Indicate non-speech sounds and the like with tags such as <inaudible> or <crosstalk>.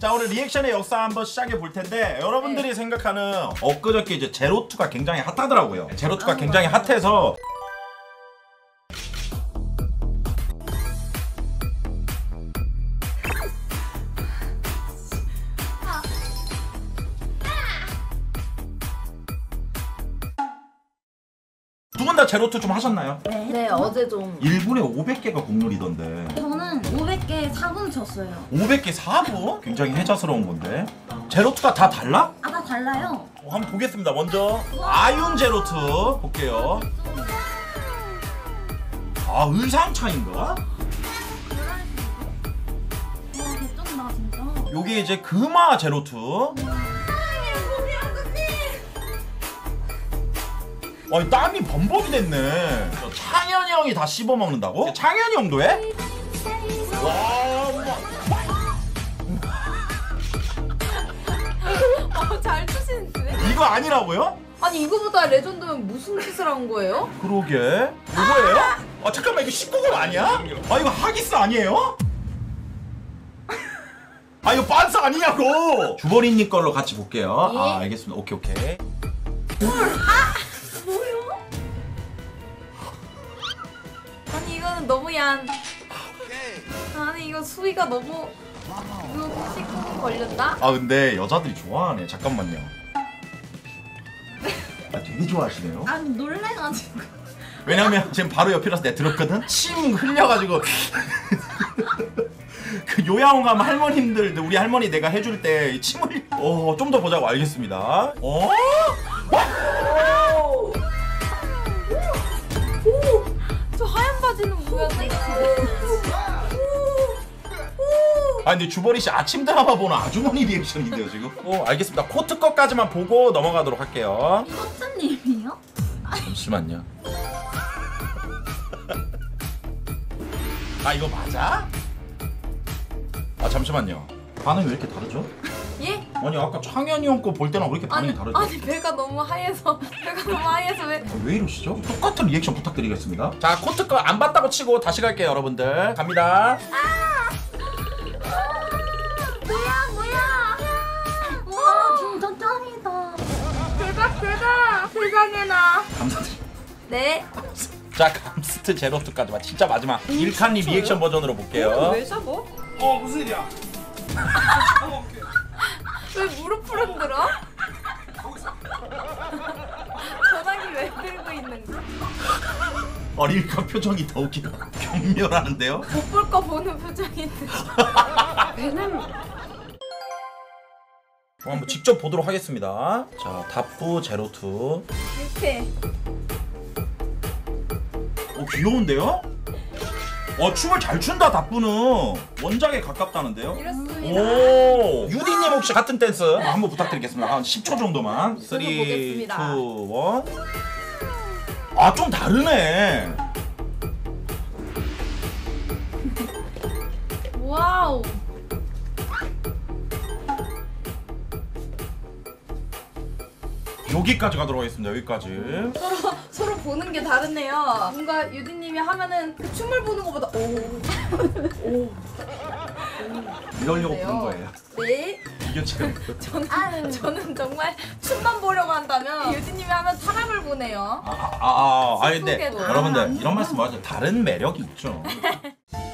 자 오늘 리액션의 역사 한번 시작해 볼 텐데 여러분들이 네. 생각하는 엊그저께 이제 제로투가 굉장히 핫하더라고요. 제로투가 아, 굉장히. 핫해서 두분다 제로투 좀 하셨나요? 네, 어제 좀. 1분에 500개가 국룰이던데 저는 500개 4분 쳤어요. 500개 4분? 굉장히 해자스러운 건데 제로투가 다 달라? 아, 다 달라요. 어, 한번 보겠습니다. 먼저 아윤 제로투 볼게요. 아 의상 차인가? 진짜. 요게 이제 금화 제로투. 아니 땀이 범벅이 됐네. 저 창현이 형이 다 씹어 먹는다고? 창현이 형도 해? 와, <laughs> 어, 잘 추시는데? 이거 아니라고요? 아니 이거보다 레전드면 무슨 짓을 한 거예요? 그러게. 이거예요? 아 잠깐만 이거 19금 아니야? 아 이거 하기스 아니에요? 아 이거 빤스 아니냐고! 주버리님 걸로 같이 볼게요. 예. 아 알겠습니다. 오케이 오케이. 뭐 이거는 너무 얀. 아니 이거 수위가 너무 이거 19분 걸렸다? 아 근데 여자들이 좋아하네. 잠깐만요. 아 되게 좋아하시네요. 아, 놀래가지고. 왜냐면 지금 바로 옆이라서 내가 들었거든. 침 흘려가지고. <laughs> 그 요양원 가면 할머님들 우리 할머니 내가 해줄 때 침을 어 좀 더 보자고 알겠습니다. 어? 아 근데 주버리 씨 아침 드라마 보는 아주머니 리액션인데요 지금? 어 알겠습니다 코트 것까지만 보고 넘어가도록 할게요 석자님이요? 잠시만요 아 이거 맞아? 아 잠시만요 반응이 왜 이렇게 다르죠? 예? 아니 아까 창현이 형 거 볼 때랑 왜 이렇게 반응이 아니 다르죠? 아니 배가 너무 하얘서 배가 너무 하얘서 왜? 아, 왜 이러시죠? 똑같은 리액션 부탁드리겠습니다 자 코트 거 안 봤다고 치고 다시 갈게요 여러분들 갑니다 뭐 네. 자 감스트 제로투까지만 진짜 마지막 일칸리 리액션 버전으로 볼게요 왜 잡어? 어 무슨 일이야? <laughs> 왜 무릎을 흔들어? <laughs> 전화기 왜 들고 있는 거야? 얼굴 표정이 더 웃기다 경멸하는데요? 못 볼 거 보는 표정인데. <laughs> 배는 어, 한번 직접 보도록 하겠습니다. 자, 답부 제로투. 이렇게. 어, 귀여운데요? 어, 춤을 잘 춘다, 답부는. 원작에 가깝다는데요? 이렇습니다. 오! 유디님 혹시 같은 댄스 한번 부탁드리겠습니다. 한 10초 정도만. 3, 2, 1. 보겠습니다. 아, 좀 다르네. 와우. 여기까지 가도록 하겠습니다. 여기까지. 서로 서로 보는 게 다르네요. 뭔가 유디님이 하면은 그 춤을 보는 것보다 오. 오. 이러려고? 부른 거예요. 네. 지금. <laughs> 저는 저는 정말 춤만 보려고 한다면 유디님이 하면 사람을 보네요. 아, 아, 아, 아, 아, 근데 속에도. 여러분들 이런 말씀 맞아요. 다른 매력이 있죠. <laughs>